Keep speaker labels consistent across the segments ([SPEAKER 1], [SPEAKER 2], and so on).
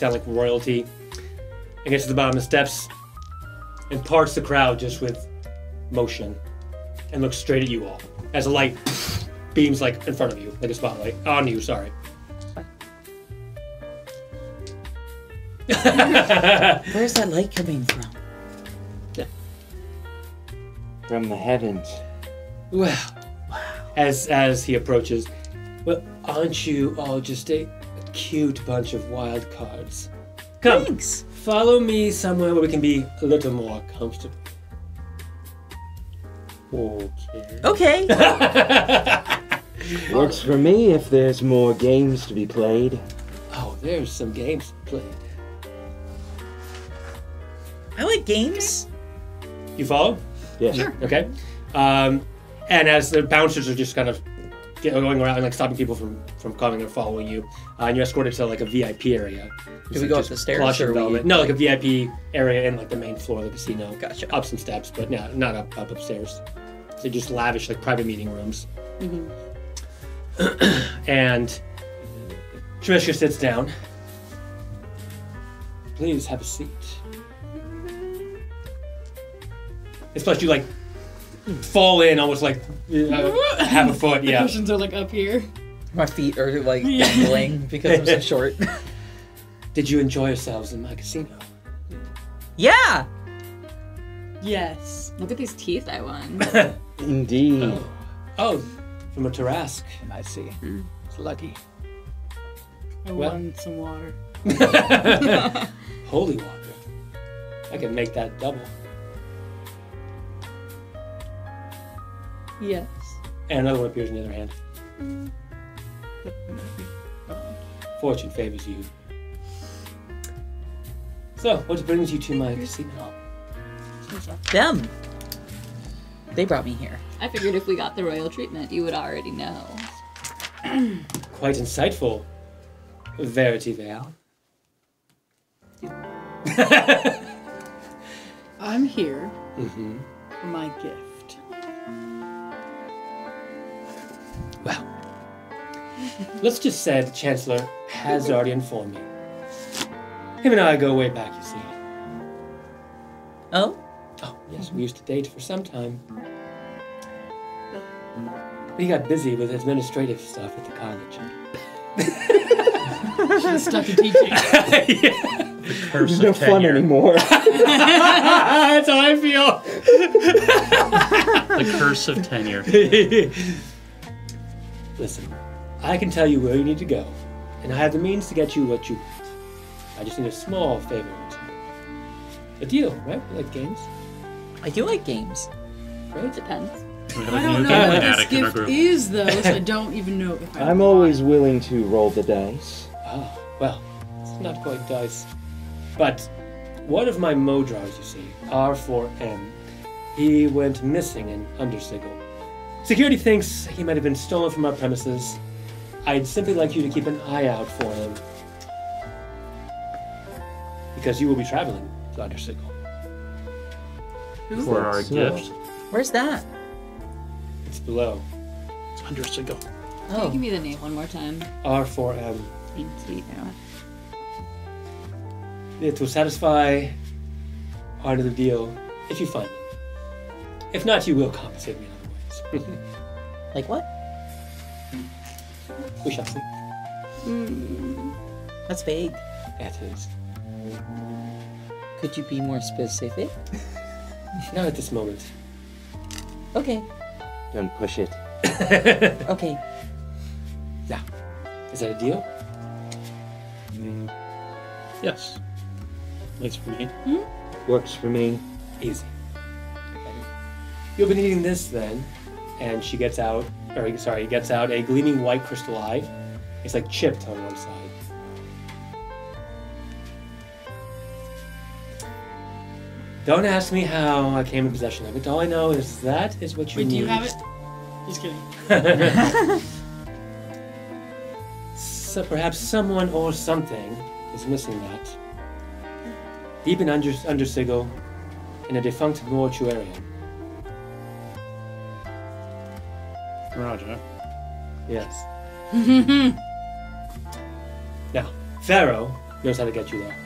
[SPEAKER 1] sound like royalty, and gets to the bottom of the steps and parts the crowd just with motion and looks straight at you all as a light beams like in front of you, like a spotlight oh, on you. Sorry.
[SPEAKER 2] Where's that light coming from?
[SPEAKER 3] From the heavens.
[SPEAKER 1] Well, as as he approaches, well, aren't you all just a, a cute bunch of wild cards? Come,
[SPEAKER 2] Thanks.
[SPEAKER 1] follow me somewhere where we can be a little more comfortable.
[SPEAKER 3] Okay.
[SPEAKER 2] Okay.
[SPEAKER 3] Works for me if there's more games to be played.
[SPEAKER 1] Oh, there's some games to play.
[SPEAKER 2] I like games.
[SPEAKER 1] You follow?
[SPEAKER 3] Yeah.
[SPEAKER 1] Okay. Um, and as the bouncers are just kind of get- going around and like stopping people from from coming and following you, uh, and you're escorted to like a VIP area. It's
[SPEAKER 2] we go up the stairs, or we-.
[SPEAKER 1] No, like a VIP area in like the main floor of the casino.
[SPEAKER 2] Gotcha.
[SPEAKER 1] Up some steps, but no, not up up upstairs. So just lavish like private meeting rooms. and Trishka sits down. Please have a seat. It's plus you like fall in almost like uh, half a foot.
[SPEAKER 4] The
[SPEAKER 1] Yeah.
[SPEAKER 4] cushions are like up here.
[SPEAKER 2] My feet are like dangling because I'm so short.
[SPEAKER 1] Did you enjoy yourselves in my casino?
[SPEAKER 2] yeah.
[SPEAKER 4] Yes.
[SPEAKER 5] Look at these teeth I won.
[SPEAKER 3] Indeed.
[SPEAKER 1] Oh, oh from a Tarrasque.
[SPEAKER 6] I see. It's lucky.
[SPEAKER 4] I
[SPEAKER 1] Well-
[SPEAKER 4] won some water.
[SPEAKER 1] Holy water. I can make that double.
[SPEAKER 4] Yes.
[SPEAKER 1] And another one appears in the other hand. Fortune favors you. So, what brings you to my casino?
[SPEAKER 2] Them. They brought me here.
[SPEAKER 5] I figured if we got the royal treatment, you would already know.
[SPEAKER 1] Quite insightful, Verity Vale.
[SPEAKER 4] I'm here
[SPEAKER 1] Mm-hmm.
[SPEAKER 4] for my gift.
[SPEAKER 1] Let's just say the Chancellor has already informed me. Him and I go way back, you see.
[SPEAKER 2] Oh?
[SPEAKER 1] Oh, yes, we used to date for some time. But He got busy with administrative stuff at the college.
[SPEAKER 4] She's stuck in teaching.
[SPEAKER 7] Curse
[SPEAKER 3] There's no
[SPEAKER 7] of
[SPEAKER 3] fun anymore.
[SPEAKER 1] That's how I feel.
[SPEAKER 7] The curse of tenure.
[SPEAKER 1] Listen, I can tell you where you need to go, and I have the means to get you what you want. I just need a small favor. in return. A deal, right? You like games,
[SPEAKER 2] I do like games.
[SPEAKER 1] right?
[SPEAKER 5] It depends.
[SPEAKER 7] We have
[SPEAKER 4] I
[SPEAKER 7] a
[SPEAKER 4] don't know what this
[SPEAKER 7] addict in our
[SPEAKER 4] gift is, though, so I don't even know if I
[SPEAKER 3] I'm
[SPEAKER 4] want
[SPEAKER 3] always willing to roll the dice.
[SPEAKER 1] Oh, well, it's not quite dice. But one of my Modrons, you see, R4M, he went missing in Undersigil. Security thinks he might have been stolen from our premises. I'd simply like you to keep an eye out for him. Because you will be traveling to Undersigil.
[SPEAKER 7] For our
[SPEAKER 3] So-
[SPEAKER 7] gift.
[SPEAKER 2] Where's that?
[SPEAKER 1] It's below.
[SPEAKER 7] It's under Sigil. Oh.
[SPEAKER 5] Can you
[SPEAKER 2] Oh.
[SPEAKER 5] give me the name one more time?
[SPEAKER 1] R4M.
[SPEAKER 5] Thank you.
[SPEAKER 1] It will satisfy part of the deal if you find it. If not, you will compensate me in other ways.
[SPEAKER 2] Like what?
[SPEAKER 1] We shall see.
[SPEAKER 2] That's vague.
[SPEAKER 1] It is.
[SPEAKER 2] Could you be more specific?
[SPEAKER 1] Not at this moment.
[SPEAKER 2] Okay.
[SPEAKER 3] Don't push it.
[SPEAKER 2] Okay.
[SPEAKER 1] Yeah. is that a deal? Mm.
[SPEAKER 7] Yes. At least for me. Hmm?
[SPEAKER 3] Works for me.
[SPEAKER 1] Easy. You'll be needing this then. And she gets out, or sorry, it gets out a gleaming white crystal eye. It's like chipped on one side. Don't ask me how I came in possession of it. All I know is that is what you
[SPEAKER 4] Wait, do you have it? Just kidding.
[SPEAKER 1] So perhaps someone or something is missing that. Deep in under, Undersigil, in a defunct mortuarium.
[SPEAKER 7] Roger.
[SPEAKER 1] Yes. now, Farrow knows how to get you there.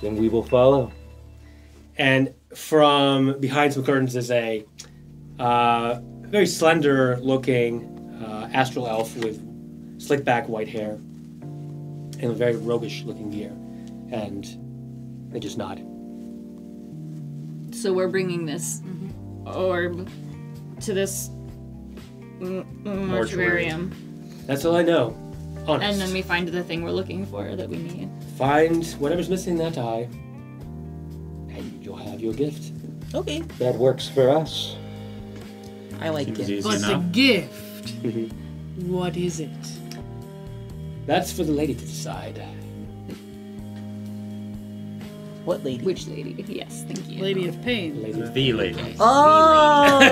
[SPEAKER 3] Then we will follow.
[SPEAKER 1] And from behind some curtains is a uh, very slender looking uh, astral elf with slick back white hair and a very roguish looking gear. And they just nod.
[SPEAKER 5] So we're bringing this orb to this m- Mm, mm, mortuarium,
[SPEAKER 1] That's all I know. Honest.
[SPEAKER 5] and then we find the thing we're looking for that we need.
[SPEAKER 1] find whatever's missing that eye, and you'll have your gift.
[SPEAKER 2] Okay.
[SPEAKER 3] That works for us.
[SPEAKER 2] I like
[SPEAKER 7] Seems
[SPEAKER 2] it.
[SPEAKER 7] easy
[SPEAKER 4] But the gift, what is it?
[SPEAKER 1] That's for the lady to decide.
[SPEAKER 2] What lady?
[SPEAKER 5] Which lady? Yes, thank you.
[SPEAKER 4] Lady of Pain.
[SPEAKER 1] Lady.
[SPEAKER 7] The lady.
[SPEAKER 2] Oh.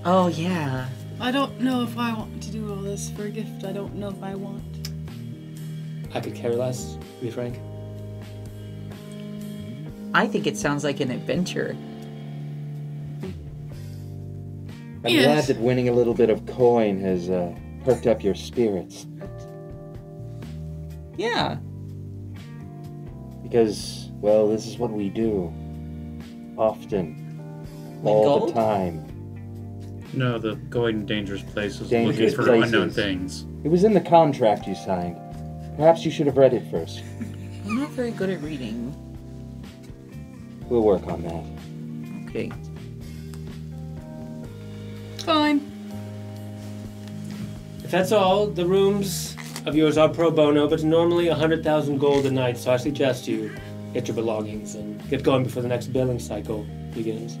[SPEAKER 2] oh yeah.
[SPEAKER 4] I don't know if I want to do all this for a gift. I don't know if I want.
[SPEAKER 1] I could care less, to be frank.
[SPEAKER 2] I think it sounds like an adventure.
[SPEAKER 3] I'm
[SPEAKER 4] Yes.
[SPEAKER 3] glad that winning a little bit of coin has uh, perked up your spirits.
[SPEAKER 2] Yeah.
[SPEAKER 3] Because, well, this is what we do. Often.
[SPEAKER 2] Win
[SPEAKER 3] all
[SPEAKER 2] gold?
[SPEAKER 3] the time.
[SPEAKER 7] No, the going to dangerous places,
[SPEAKER 3] Dangerous
[SPEAKER 7] looking for unknown things.
[SPEAKER 3] It was in the contract you signed. Perhaps you should have read it first.
[SPEAKER 2] I'm not very good at reading.
[SPEAKER 3] We'll work on that.
[SPEAKER 2] Okay.
[SPEAKER 4] Fine.
[SPEAKER 1] If that's all, the rooms of yours are pro bono, but it's normally 100,000 gold a night, so I suggest you get your belongings and get going before the next billing cycle begins.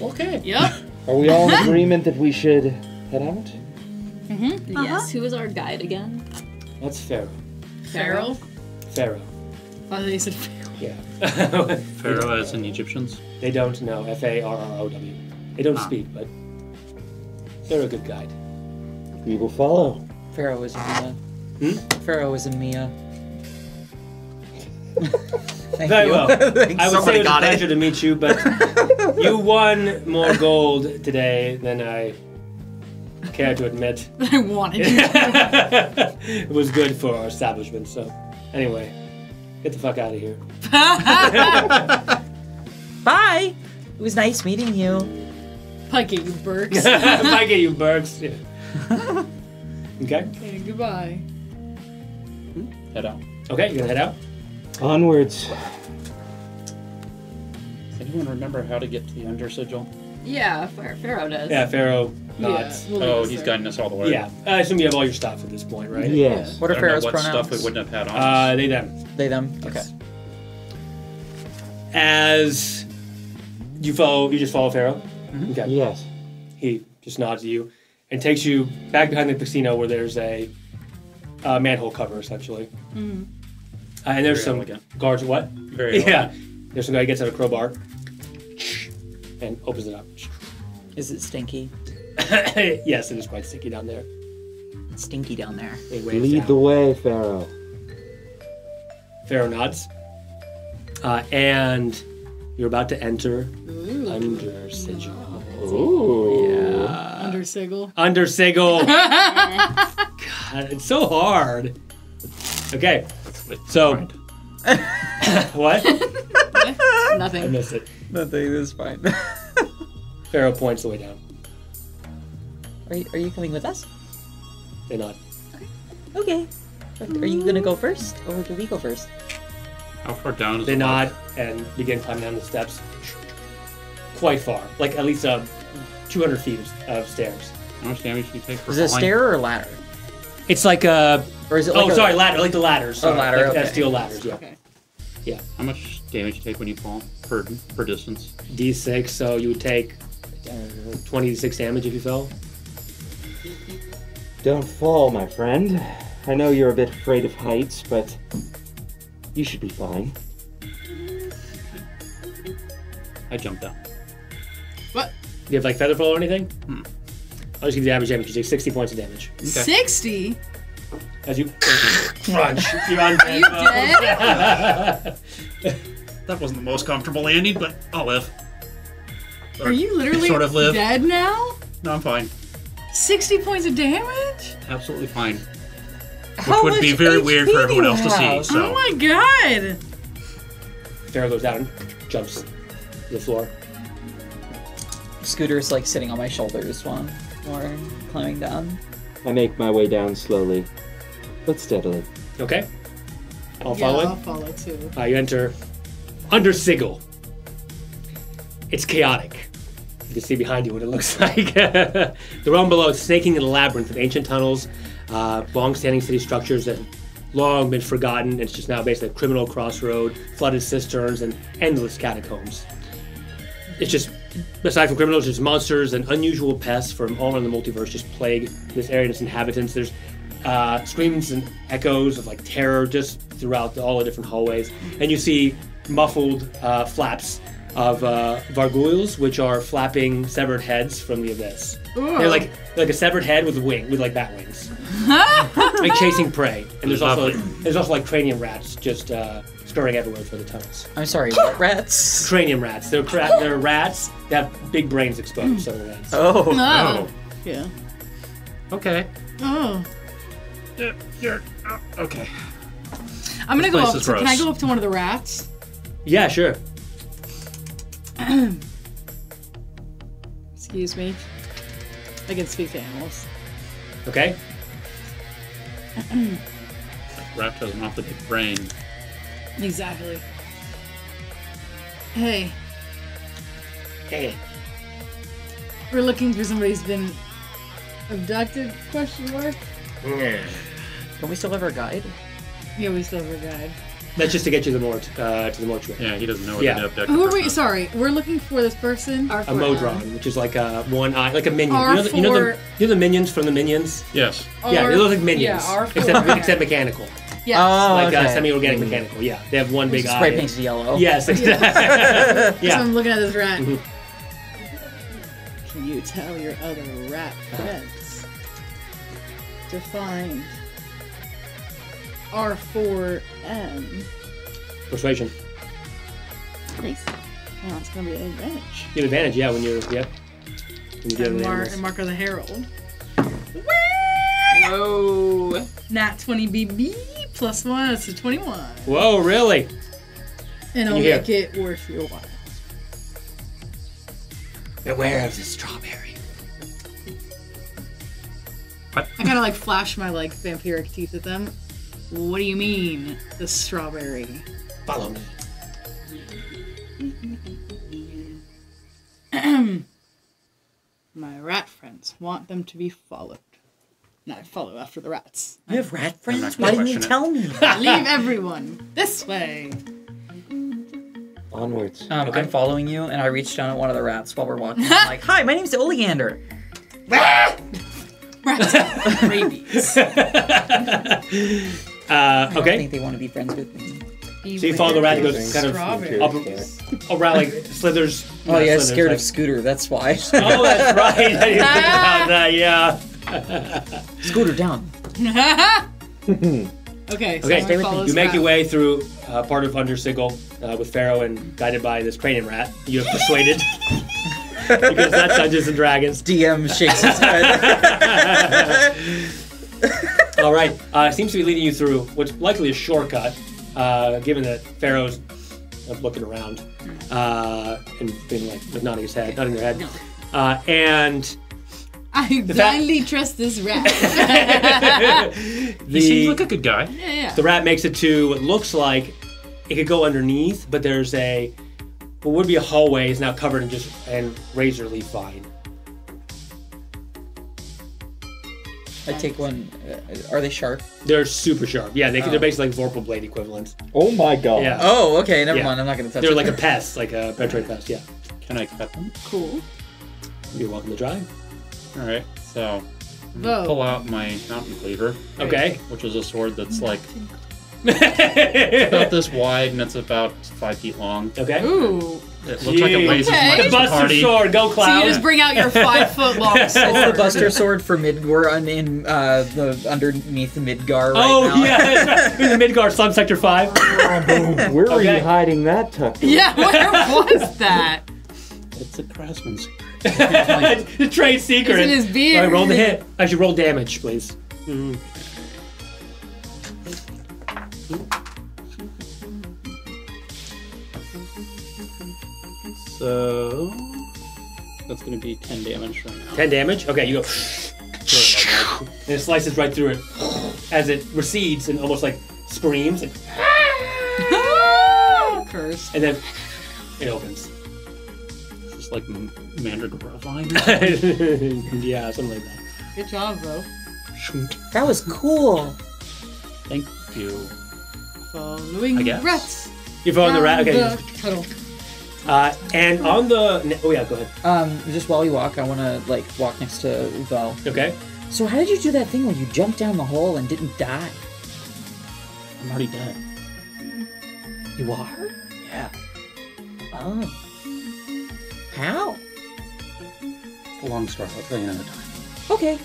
[SPEAKER 7] Okay.
[SPEAKER 4] Yep.
[SPEAKER 3] Are we all in agreement that we should head out?
[SPEAKER 4] mm-hmm.
[SPEAKER 5] Yes. Who is our guide again?
[SPEAKER 1] That's Farrow.
[SPEAKER 4] Pharaoh.
[SPEAKER 1] Pharaoh.
[SPEAKER 4] I thought you said Pharaoh.
[SPEAKER 1] Yeah.
[SPEAKER 7] Pharaoh as in Egyptians.
[SPEAKER 1] They don't know. F A R R O W. They don't
[SPEAKER 7] Ah.
[SPEAKER 1] speak, but they're a good guide.
[SPEAKER 3] We will follow.
[SPEAKER 2] Farrow is Mia.
[SPEAKER 1] Hmm?
[SPEAKER 2] Farrow is Mia. Thank
[SPEAKER 1] Very
[SPEAKER 2] you.
[SPEAKER 1] well. I would say
[SPEAKER 2] Somebody
[SPEAKER 1] it was a
[SPEAKER 2] got
[SPEAKER 1] pleasure to meet you, but you won more gold today than I care to admit.
[SPEAKER 4] I wanted you.
[SPEAKER 1] it was good for our establishment, so anyway, get the fuck out of here.
[SPEAKER 2] Bye. It was nice meeting you.
[SPEAKER 4] Pike at you, berks.
[SPEAKER 1] Bye, get you, berks. Yeah. Okay.
[SPEAKER 4] okay, goodbye.
[SPEAKER 7] Head out.
[SPEAKER 1] Okay, you gonna head out?
[SPEAKER 3] Onwards.
[SPEAKER 7] Does anyone remember how to get to the under sigil?
[SPEAKER 5] Yeah, Phar- Farrow does.
[SPEAKER 1] Yeah, Farrow nods.
[SPEAKER 4] we'll
[SPEAKER 7] Oh,
[SPEAKER 4] us
[SPEAKER 7] he's
[SPEAKER 4] there.
[SPEAKER 7] guiding us all the way.
[SPEAKER 1] Yeah, I assume you have all your stuff at this point, right?
[SPEAKER 3] Yes.
[SPEAKER 2] What
[SPEAKER 7] I
[SPEAKER 2] are
[SPEAKER 7] don't know
[SPEAKER 2] Farrow's
[SPEAKER 7] what
[SPEAKER 2] pronouns?
[SPEAKER 7] stuff we wouldn't have had on
[SPEAKER 1] Uh, they them.
[SPEAKER 2] They them. Okay.
[SPEAKER 1] As you follow, you just follow Farrow. Okay.
[SPEAKER 3] Yes.
[SPEAKER 1] He just nods to you and takes you back behind the casino where there's a uh, manhole cover, essentially.
[SPEAKER 4] Mhm.
[SPEAKER 1] Uh, and there's
[SPEAKER 7] Very
[SPEAKER 1] some
[SPEAKER 7] elegant.
[SPEAKER 1] guards. What?
[SPEAKER 7] Very
[SPEAKER 1] Yeah. There's some guy who gets out a crowbar and opens it up.
[SPEAKER 2] Is it stinky?
[SPEAKER 1] yes, it is quite stinky down there.
[SPEAKER 2] It's stinky down there.
[SPEAKER 3] Lead
[SPEAKER 1] down.
[SPEAKER 3] the way, Farrow.
[SPEAKER 1] Farrow nods. Uh, and you're about to enter under sigil.
[SPEAKER 3] Ooh.
[SPEAKER 1] Yeah.
[SPEAKER 4] Under Sigil.
[SPEAKER 1] Under sigil. God, it's so hard. Okay. So what? I
[SPEAKER 5] Nothing.
[SPEAKER 1] missed it.
[SPEAKER 2] Nothing. That's fine.
[SPEAKER 1] Farrow points the way down.
[SPEAKER 2] are, you, are you coming with us?
[SPEAKER 1] They nod.
[SPEAKER 2] Okay. Are you gonna go first, or do we go first?
[SPEAKER 7] How far down is
[SPEAKER 1] They
[SPEAKER 7] the
[SPEAKER 1] nod and begin climbing down the steps. Quite far, like at least uh, 200 feet of, of stairs.
[SPEAKER 7] How much damage do you take for
[SPEAKER 2] Is it a
[SPEAKER 7] falling?
[SPEAKER 2] stair or a ladder?
[SPEAKER 1] It's like a.
[SPEAKER 2] Or is it like
[SPEAKER 1] oh,
[SPEAKER 2] a,
[SPEAKER 1] sorry, ladder. Like the ladders. Sorry.
[SPEAKER 2] ladder,
[SPEAKER 1] Like,
[SPEAKER 2] okay.
[SPEAKER 1] uh, steel ladders. Yeah.
[SPEAKER 4] Okay.
[SPEAKER 7] How much damage you take when you fall per per distance?
[SPEAKER 1] D6. So you would take uh, 26 damage if you fell.
[SPEAKER 3] Don't fall, my friend. I know you're a bit afraid of heights, but you should be fine.
[SPEAKER 7] I jumped down.
[SPEAKER 1] Do you have like feather fall or anything?
[SPEAKER 7] Hmm.
[SPEAKER 1] I'll just give you the average damage. You take 60 points of damage.
[SPEAKER 4] 60?
[SPEAKER 1] As you crunch, you're on
[SPEAKER 4] Are you dead?
[SPEAKER 7] That wasn't the most comfortable landing, but I'll live.
[SPEAKER 4] Are you literally
[SPEAKER 7] Sort of live.
[SPEAKER 4] dead now?
[SPEAKER 7] No, I'm fine.
[SPEAKER 4] 60 points of damage?
[SPEAKER 7] Absolutely fine.
[SPEAKER 2] How
[SPEAKER 7] would be very
[SPEAKER 2] HP
[SPEAKER 7] weird for everyone
[SPEAKER 2] you
[SPEAKER 7] else to see. So
[SPEAKER 4] Oh my god!
[SPEAKER 1] Farrow goes down and jumps to the floor.
[SPEAKER 2] Scooter's like sitting on my shoulders while we're climbing down.
[SPEAKER 3] I make my way down slowly, but steadily.
[SPEAKER 1] Okay. All
[SPEAKER 4] Yeah,
[SPEAKER 1] following.
[SPEAKER 4] I'll follow too.
[SPEAKER 1] Uh, you enter under Sigil. It's chaotic. You can see behind you what it looks like. the realm below is snaking in a labyrinth of ancient tunnels, uh, long-standing city structures that have long been forgotten. It's just now basically a criminal crossroad, flooded cisterns, and endless catacombs. It's just, aside from criminals, there's monsters and unusual pests from all around the multiverse just plague this area and its inhabitants. There's uh, screams and echoes of like terror just throughout all the different hallways, and you see muffled uh, flaps of uh, gargoyles, which are flapping severed heads from the abyss. They're like like a severed head with a wing, with like bat wings, like chasing prey. And there's also there's also like cranium rats just uh, scurrying everywhere for the tunnels.
[SPEAKER 2] I'm sorry, what rats?
[SPEAKER 1] Cranium rats. They're cra- they're rats that have big brains exposed. So they're rats.
[SPEAKER 2] Oh.
[SPEAKER 4] Oh. oh. Yeah.
[SPEAKER 7] okay.
[SPEAKER 4] Oh.
[SPEAKER 7] Yeah, you're, oh, okay.
[SPEAKER 4] I'm gonna
[SPEAKER 7] This
[SPEAKER 4] go
[SPEAKER 7] place
[SPEAKER 4] up.
[SPEAKER 7] is
[SPEAKER 4] To, can I
[SPEAKER 7] gross.
[SPEAKER 4] go up to one of the rats?
[SPEAKER 1] Yeah, sure.
[SPEAKER 4] Excuse me. I can speak to animals.
[SPEAKER 1] Okay.
[SPEAKER 7] Rat has an awfully big brain.
[SPEAKER 4] Exactly. Hey,
[SPEAKER 1] Hey.
[SPEAKER 4] we're looking for somebody who's been abducted? Question mark.
[SPEAKER 2] Don't we still have our guide?
[SPEAKER 4] Yeah, we still have our guide.
[SPEAKER 1] That's just to get you the mort uh, to the mortuary.
[SPEAKER 7] Yeah, he doesn't know what
[SPEAKER 1] Yeah.
[SPEAKER 7] the abducted
[SPEAKER 4] Who are we? Sorry, we're looking for this person.
[SPEAKER 5] R4M.
[SPEAKER 1] A Modron, which is like a one eye, like a minion. You know, the, you, know the, you know the minions from the minions?
[SPEAKER 7] Yes.
[SPEAKER 1] yeah, they look like minions,
[SPEAKER 4] Yeah, R4.
[SPEAKER 1] except except mechanical,
[SPEAKER 4] Yes.
[SPEAKER 2] Oh,
[SPEAKER 1] like uh, semi-organic mechanical. Yeah, they have one big eye.
[SPEAKER 2] Spray painted yellow.
[SPEAKER 1] Yes, exactly.
[SPEAKER 4] So
[SPEAKER 1] yeah.
[SPEAKER 4] I'm looking at this rat.
[SPEAKER 1] Mhm.
[SPEAKER 4] Can you tell your other rat friends to find R4M?
[SPEAKER 1] Persuasion.
[SPEAKER 5] Nice.
[SPEAKER 4] Well, it's gonna be an advantage.
[SPEAKER 1] You have advantage, yeah, when you're yep. When you
[SPEAKER 4] And,
[SPEAKER 1] with
[SPEAKER 4] Mar- and Mark of the Herald.
[SPEAKER 5] Whoa.
[SPEAKER 4] Nat 20 BB plus one, it's a 21.
[SPEAKER 1] Whoa, really?
[SPEAKER 4] And I'll
[SPEAKER 1] You hear-
[SPEAKER 4] make it worth your while.
[SPEAKER 1] Beware of the strawberry. What?
[SPEAKER 4] I kind of like flash my like vampiric teeth at them. What do you mean, the strawberry?
[SPEAKER 1] Follow me.
[SPEAKER 4] My rat friends want them to be followed. And I follow after the rats.
[SPEAKER 2] You have rat friends? Why didn't you
[SPEAKER 7] question
[SPEAKER 2] tell me?
[SPEAKER 4] Leave everyone this way.
[SPEAKER 3] Onwards.
[SPEAKER 2] Um,
[SPEAKER 1] Okay.
[SPEAKER 2] I'm following you, and I reach down at one of the rats while we're walking. I'm like, "Hi, my name's Oleander."
[SPEAKER 4] Rats have rabies.
[SPEAKER 1] Uh,
[SPEAKER 2] I think they want to be friends with me.
[SPEAKER 1] So you follow the rat, it goes kind of
[SPEAKER 4] Strawberry.
[SPEAKER 1] up, around like slithers.
[SPEAKER 2] Oh yeah,
[SPEAKER 1] slithers,
[SPEAKER 2] scared
[SPEAKER 1] like-
[SPEAKER 2] of Scooter. That's why.
[SPEAKER 1] Oh, that's right. I didn't think about that. Yeah.
[SPEAKER 2] Scooter down.
[SPEAKER 4] okay, so
[SPEAKER 1] Okay, stay
[SPEAKER 2] with me.
[SPEAKER 1] You make
[SPEAKER 4] rat.
[SPEAKER 1] your way through uh, part of Under Sigil uh, with Farrow and guided by this cranium rat. You have persuaded because that's Dungeons and Dragons.
[SPEAKER 2] DM shakes his head.
[SPEAKER 1] All right, uh, seems to be leading you through what's likely a shortcut, uh, given that Farrow's uh, looking around uh, and being like nodding his head, nodding their head, uh, and
[SPEAKER 4] I
[SPEAKER 1] fact-
[SPEAKER 4] blindly trust this rat.
[SPEAKER 7] He seems
[SPEAKER 1] the
[SPEAKER 7] like a good guy.
[SPEAKER 4] yeah, yeah.
[SPEAKER 1] the rat makes it to what looks like it could go underneath, but there's a what would be a hallway is now covered in just and razor leaf vine.
[SPEAKER 2] I take one. Uh, are they sharp?
[SPEAKER 1] They're super sharp. Yeah, they,
[SPEAKER 2] Oh.
[SPEAKER 1] they're basically like Vorpal blade equivalent.
[SPEAKER 3] Oh my god.
[SPEAKER 1] Yeah.
[SPEAKER 2] Oh, okay. Never
[SPEAKER 1] Yeah.
[SPEAKER 2] mind. I'm not gonna touch. Them.
[SPEAKER 1] They're
[SPEAKER 2] it.
[SPEAKER 1] like a pest, like a predatory pest. Yeah,
[SPEAKER 7] Can I cut them?
[SPEAKER 4] cool.
[SPEAKER 1] you're welcome to try.
[SPEAKER 7] All right. So I'm
[SPEAKER 4] Whoa.
[SPEAKER 7] gonna pull out my mountain cleaver,
[SPEAKER 1] Okay.
[SPEAKER 7] which is a sword that's like about this wide and it's about five feet long. Okay.
[SPEAKER 4] Ooh.
[SPEAKER 7] It looks like it
[SPEAKER 1] Jeez.
[SPEAKER 7] weighs
[SPEAKER 4] Okay.
[SPEAKER 7] as much
[SPEAKER 1] The
[SPEAKER 7] as a
[SPEAKER 1] Buster
[SPEAKER 7] party.
[SPEAKER 1] sword, go
[SPEAKER 4] So you just bring out your five foot long
[SPEAKER 2] It's the. Buster Sword for Midgar and in uh, the underneath Midgar right
[SPEAKER 1] oh
[SPEAKER 2] now.
[SPEAKER 1] yeah, that's in the Midgar Slum Sector Five.
[SPEAKER 3] Where were you hiding that tucked?
[SPEAKER 4] Yeah, where was that?
[SPEAKER 7] It's a craftsman's.
[SPEAKER 1] The trade secret.
[SPEAKER 4] It's in his beard.
[SPEAKER 1] All right, roll the hit. I should roll damage, please. Mm.
[SPEAKER 7] So that's gonna be ten damage right now.
[SPEAKER 1] 10 damage. Okay, you go. and it slices right through it as it recedes and almost like screams, and,
[SPEAKER 4] Curse.
[SPEAKER 1] and then it opens.
[SPEAKER 7] It's just like M- Mandragora vine.
[SPEAKER 1] yeah, something like that.
[SPEAKER 4] Good job, bro.
[SPEAKER 2] That was cool.
[SPEAKER 7] Thank you.
[SPEAKER 4] Following
[SPEAKER 7] I guess.
[SPEAKER 4] rats.
[SPEAKER 1] You're following the rat. Okay.
[SPEAKER 4] the tunnel.
[SPEAKER 1] Uh, and on the. Oh, yeah, go ahead.
[SPEAKER 2] Um, just while we walk, I want to like walk next to Vel.
[SPEAKER 1] Okay.
[SPEAKER 2] So how did you do that thing where you jumped down the hole and didn't die?
[SPEAKER 7] I'm already dead.
[SPEAKER 2] You are?
[SPEAKER 7] Yeah.
[SPEAKER 2] Oh. How?
[SPEAKER 7] A long story. I'll tell you another time.
[SPEAKER 2] Okay.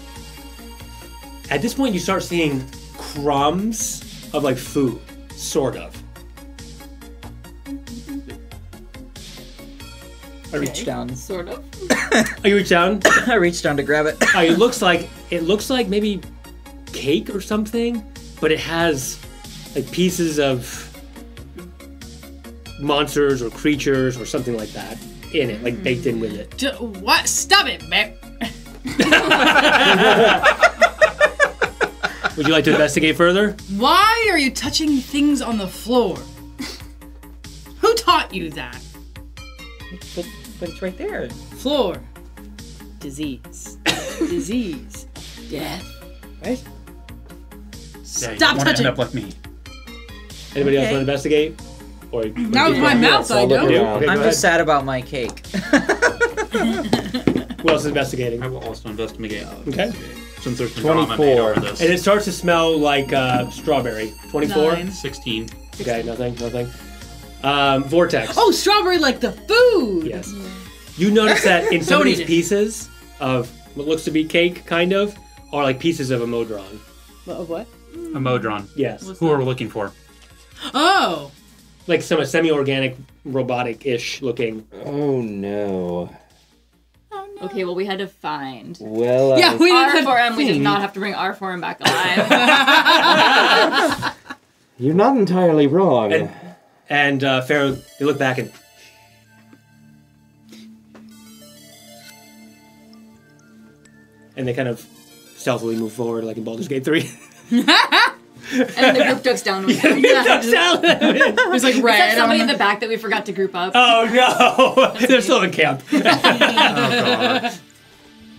[SPEAKER 1] At this point, you start seeing crumbs of like food, sort of.
[SPEAKER 2] I reached down.
[SPEAKER 5] Sort of.
[SPEAKER 1] Oh, you reach down.
[SPEAKER 2] I reached down to grab it.
[SPEAKER 1] Oh, it looks like it looks like maybe cake or something, but it has like pieces of monsters or creatures or something like that in it, like baked in with it.
[SPEAKER 4] D- what? Stop it, man.
[SPEAKER 1] Would you like to investigate further?
[SPEAKER 4] Why are you touching things on the floor? Who taught you that?
[SPEAKER 2] But, but it's right there.
[SPEAKER 4] Floor. Disease. Disease. Death.
[SPEAKER 2] Right?
[SPEAKER 7] Yeah, you
[SPEAKER 4] Stop
[SPEAKER 7] don't wanna
[SPEAKER 4] touching.
[SPEAKER 7] End up like me.
[SPEAKER 1] Anybody else
[SPEAKER 2] Okay.
[SPEAKER 1] want to investigate? Or
[SPEAKER 4] Not with my mouth, I
[SPEAKER 3] I'll
[SPEAKER 4] don't.
[SPEAKER 1] Yeah, okay,
[SPEAKER 2] I'm just
[SPEAKER 1] ahead.
[SPEAKER 2] sad about my cake.
[SPEAKER 1] Who else is investigating?
[SPEAKER 7] I will also investigate.
[SPEAKER 1] Okay.
[SPEAKER 7] Since there's been drama
[SPEAKER 3] 24.
[SPEAKER 1] And it starts to smell like uh, strawberry. 24?
[SPEAKER 4] Nine.
[SPEAKER 7] 16.
[SPEAKER 1] Okay, nothing, nothing. Um, vortex.
[SPEAKER 4] Oh, strawberry like the food.
[SPEAKER 1] Yes. You notice that in some of these pieces of what looks to be cake, kind of, are like pieces of a modron.
[SPEAKER 4] What? what?
[SPEAKER 7] A Modron.
[SPEAKER 1] Yes.
[SPEAKER 7] Who are we looking for?
[SPEAKER 4] Oh.
[SPEAKER 1] Like some semi-organic, robotic-ish looking.
[SPEAKER 3] Oh no.
[SPEAKER 5] Okay, well, we had to find.
[SPEAKER 3] Well, uh,
[SPEAKER 4] Yeah, we didn't have
[SPEAKER 5] R4M, we did not have to bring R4M back alive.
[SPEAKER 3] you're not entirely wrong.
[SPEAKER 1] And, and uh, Farrow, they look back and. And they kind of stealthily move forward, like in Baldur's Gate 3.
[SPEAKER 5] and the group ducks down. With
[SPEAKER 1] Ducks down.
[SPEAKER 4] There's like
[SPEAKER 5] Is that
[SPEAKER 4] red
[SPEAKER 5] somebody
[SPEAKER 4] on
[SPEAKER 5] in the back that we forgot to group up?
[SPEAKER 1] oh no! They're still in camp.
[SPEAKER 7] Oh god.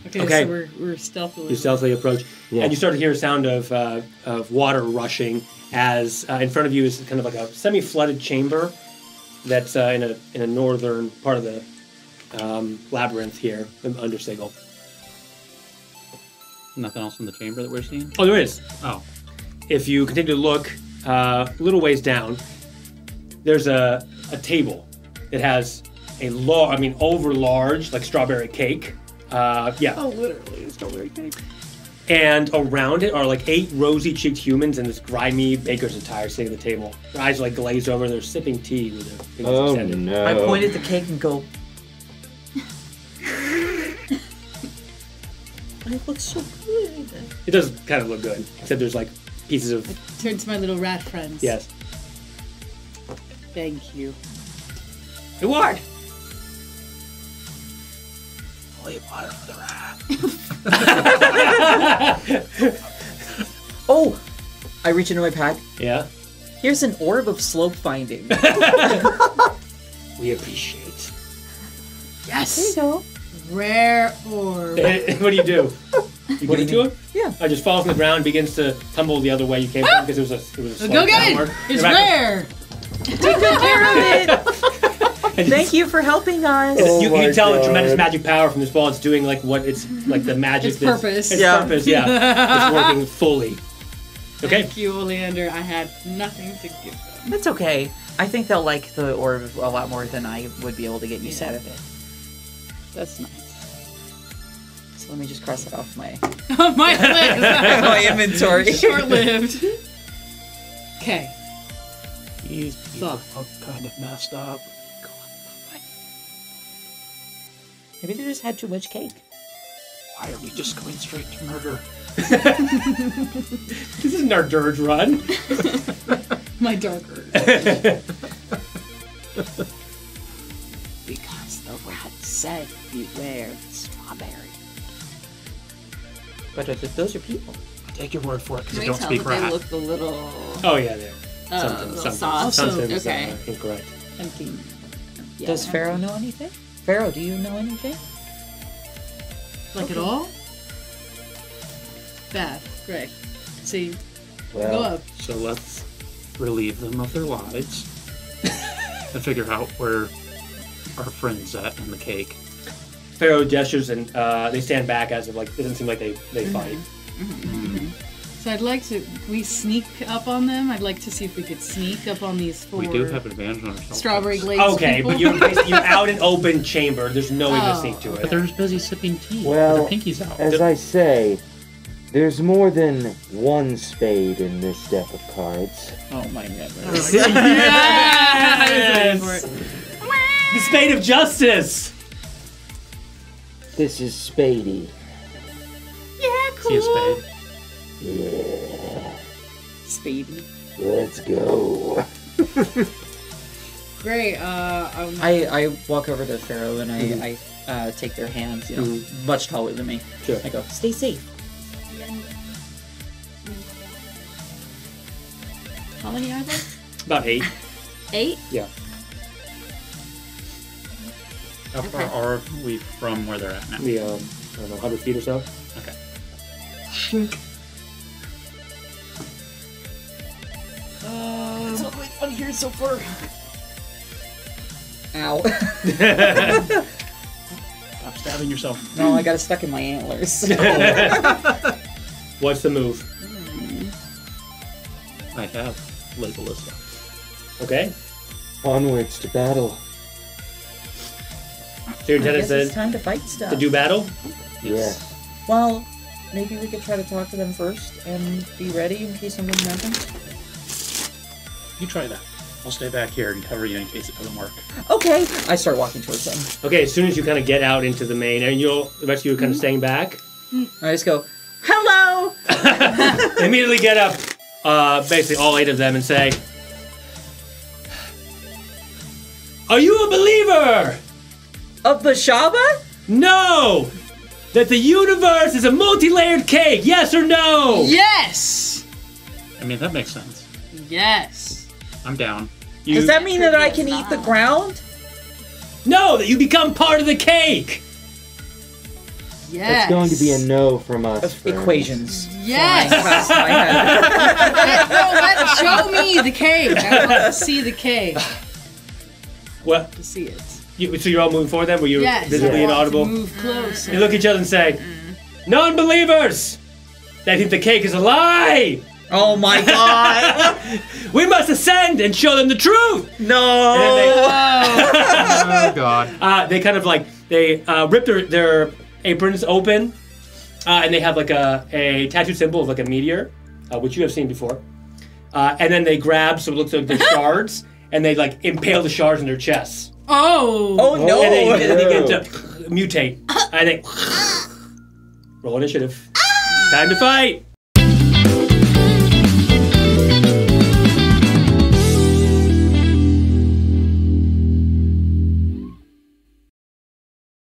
[SPEAKER 4] Okay,
[SPEAKER 1] Okay.
[SPEAKER 4] so we're, we're stealthily.
[SPEAKER 1] You stealthily approach,
[SPEAKER 3] Yeah.
[SPEAKER 1] and you start to hear a sound of uh, of water rushing as uh, in front of you is kind of like a semi-flooded chamber that's uh, in a in a northern part of the um, labyrinth here under Undersigil.
[SPEAKER 7] Nothing else in the chamber that we're seeing?
[SPEAKER 1] Oh, there is.
[SPEAKER 7] Oh.
[SPEAKER 1] If you continue to look uh, a little ways down, there's a a table that has a large, I mean, over large, like strawberry cake. Uh, yeah.
[SPEAKER 4] Oh, literally, strawberry cake.
[SPEAKER 1] And around it are like eight rosy cheeked humans in this grimy baker's attire sitting at the table. Their eyes are like glazed over and they're sipping tea with their fingers
[SPEAKER 3] oh
[SPEAKER 1] extended.
[SPEAKER 3] no.
[SPEAKER 2] I point at the cake and go. it looks so good.
[SPEAKER 1] It does kind of look good, except there's like pieces of.
[SPEAKER 4] Turn to my little rat friends.
[SPEAKER 1] Yes.
[SPEAKER 4] Thank you.
[SPEAKER 1] Reward!
[SPEAKER 7] Holy water for the rat.
[SPEAKER 2] Oh! I reach into my pack.
[SPEAKER 1] Yeah.
[SPEAKER 2] Here's an orb of slope finding.
[SPEAKER 1] We appreciate.
[SPEAKER 4] Yes.
[SPEAKER 2] go.
[SPEAKER 4] Rare orb.
[SPEAKER 1] what do you do? You give it to him?
[SPEAKER 2] Yeah.
[SPEAKER 1] I just falls on the ground, begins to tumble the other way you came from ah! because it was a it was a slope
[SPEAKER 4] Go get
[SPEAKER 1] downward.
[SPEAKER 4] it. It's
[SPEAKER 1] You're back-
[SPEAKER 4] rare.
[SPEAKER 2] Take good care of it.
[SPEAKER 1] and
[SPEAKER 2] Thank you for helping us.
[SPEAKER 3] Oh
[SPEAKER 1] you,
[SPEAKER 3] my
[SPEAKER 1] you tell the
[SPEAKER 3] God.
[SPEAKER 1] tremendous magic power from this ball. It's doing like what it's like the magic.
[SPEAKER 4] Its
[SPEAKER 1] that's-
[SPEAKER 4] purpose.
[SPEAKER 1] Its
[SPEAKER 2] Yeah.
[SPEAKER 1] purpose, yeah. it's working fully. Okay.
[SPEAKER 4] Thank you, Oleander. I had nothing to give them.
[SPEAKER 2] That's okay. I think they'll like the orb a lot more than I would be able to get use out of it.
[SPEAKER 4] That's nice.
[SPEAKER 2] So let me just cross it off my
[SPEAKER 4] my list.
[SPEAKER 2] my inventory.
[SPEAKER 4] Short-lived. Okay.
[SPEAKER 6] These people
[SPEAKER 4] So-
[SPEAKER 6] are kind of messed up.
[SPEAKER 2] Maybe they just had too much cake.
[SPEAKER 6] Why are we just going straight to murder?
[SPEAKER 1] This isn't our Durge run.
[SPEAKER 4] My Dark Urge.
[SPEAKER 8] Because the rat said beware the strawberry.
[SPEAKER 2] But if those are people.
[SPEAKER 6] Take your word for it, because
[SPEAKER 5] Can
[SPEAKER 6] I
[SPEAKER 5] we
[SPEAKER 6] don't
[SPEAKER 5] tell
[SPEAKER 6] speak
[SPEAKER 5] that they
[SPEAKER 6] rat.
[SPEAKER 5] look a little
[SPEAKER 1] oh yeah, there.
[SPEAKER 5] uh,
[SPEAKER 1] Something,
[SPEAKER 5] little
[SPEAKER 1] something,
[SPEAKER 5] soft?
[SPEAKER 1] something's
[SPEAKER 5] okay.
[SPEAKER 1] uh, incorrect.
[SPEAKER 8] Empty.
[SPEAKER 5] Yeah.
[SPEAKER 2] Does Farrow know anything? Farrow, do you know anything?
[SPEAKER 4] Like it all? Bad. Great. See, go
[SPEAKER 3] Well,
[SPEAKER 4] up.
[SPEAKER 7] So let's relieve them of their lives and figure out where our friend's at in the cake.
[SPEAKER 1] Farrow gestures and uh, they stand back as if like it doesn't seem like they they fight.
[SPEAKER 4] So I'd like to. We sneak up on them? I'd like to see if we could sneak up on these four
[SPEAKER 7] We do have advantage on ourselves.
[SPEAKER 4] strawberry glazed
[SPEAKER 1] Okay,
[SPEAKER 4] people.
[SPEAKER 1] but you're you're out in open chamber. There's no way to
[SPEAKER 4] Oh,
[SPEAKER 1] sneak to it.
[SPEAKER 7] But they're just busy sipping tea.
[SPEAKER 3] Well,
[SPEAKER 7] their pinkies out.
[SPEAKER 3] as I say, there's more than one spade in this deck of cards.
[SPEAKER 2] Oh my goodness.
[SPEAKER 1] Yes! The spade of justice.
[SPEAKER 3] This is Spady.
[SPEAKER 7] See a spade.
[SPEAKER 3] Yeah,
[SPEAKER 8] Speedy.
[SPEAKER 3] let's go.
[SPEAKER 4] Great. Uh, um,
[SPEAKER 2] I, I walk over to Farrow and I, I uh, take their hands, you know, much taller than me.
[SPEAKER 1] Sure.
[SPEAKER 2] I go, stay safe.
[SPEAKER 5] How many are there?
[SPEAKER 1] About eight.
[SPEAKER 5] Eight?
[SPEAKER 1] Yeah.
[SPEAKER 7] How far are we from where they're at now?
[SPEAKER 1] The um, I don't know, hundred feet or so.
[SPEAKER 7] Okay.
[SPEAKER 2] It's not quite fun here so far. Ow.
[SPEAKER 7] Stop stabbing yourself.
[SPEAKER 2] no, I got it stuck in my antlers.
[SPEAKER 1] What's the move?
[SPEAKER 7] I have Legolas.
[SPEAKER 1] Okay.
[SPEAKER 3] Onwards to battle.
[SPEAKER 1] So your
[SPEAKER 2] I
[SPEAKER 1] intent
[SPEAKER 2] guess it's time to fight stuff.
[SPEAKER 1] to do battle.
[SPEAKER 3] Yes.
[SPEAKER 2] Well, maybe we could try to talk to them first and be ready in case something happens.
[SPEAKER 7] You try that. I'll stay back here and cover you in case it doesn't work.
[SPEAKER 2] Okay. I start walking towards them.
[SPEAKER 1] Okay. As soon as you kind of get out into the main, and you'll the rest of you are kind of staying back.
[SPEAKER 2] I just go, hello.
[SPEAKER 1] immediately get up, uh, basically all eight of them, and say, "Are you a believer?
[SPEAKER 2] Of the Bashaba?
[SPEAKER 1] No, that the universe is a multi-layered cake. Yes or no?
[SPEAKER 4] yes.
[SPEAKER 7] I mean, that makes sense.
[SPEAKER 4] Yes.
[SPEAKER 7] I'm down.
[SPEAKER 1] You,
[SPEAKER 2] Does that mean that I can eat the ground?
[SPEAKER 1] no? That you become part of the cake.
[SPEAKER 4] Yes.
[SPEAKER 3] That's going to be a no from us. friends.
[SPEAKER 2] Equations.
[SPEAKER 4] Yes.
[SPEAKER 2] Past my head.
[SPEAKER 4] Let- no, let- show me the cake. I want to see the cake.
[SPEAKER 1] What?
[SPEAKER 4] To see it.
[SPEAKER 1] You, so you're all moving forward then? Were you
[SPEAKER 4] Yes.
[SPEAKER 1] visibly
[SPEAKER 4] I want
[SPEAKER 1] inaudible?
[SPEAKER 4] Move closer.
[SPEAKER 1] You look at each other and say, "Non-believers, they think the cake is a lie.
[SPEAKER 2] Oh my god.
[SPEAKER 1] We must ascend and show them the truth."
[SPEAKER 2] No.
[SPEAKER 1] They,
[SPEAKER 6] Oh god.
[SPEAKER 1] uh, they kind of like they uh, rip their, their aprons open, uh, and they have like a, a tattoo symbol of like a meteor, uh, which you have seen before. Uh, and then they grab, so it looks like they're shards, and they like impale the shards in their chests,
[SPEAKER 4] Oh.
[SPEAKER 2] Oh no.
[SPEAKER 1] and then, and they begin to mutate, I think. roll initiative. Ah! Time to fight.